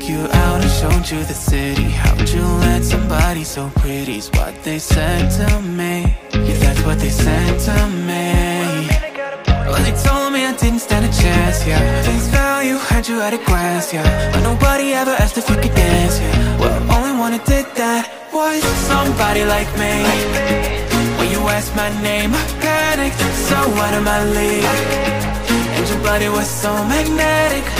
Took you out and showed you the city. How'd you let somebody so pretty's what they said to me. Yeah, that's what they said to me. Well, they told me I didn't stand a chance, yeah. Face value, had you at a glance, yeah. But nobody ever asked if you could dance, yeah. Well, only one who did that was somebody like me. When you asked my name, I panicked. So out of my league and your body was so magnetic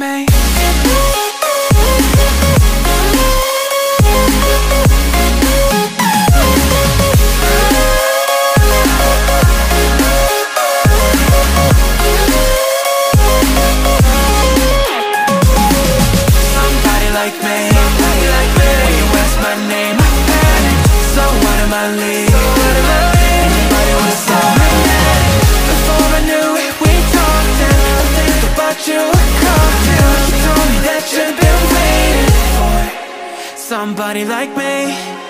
me like me. When you ask my name I panicked So out of my league Somebody like me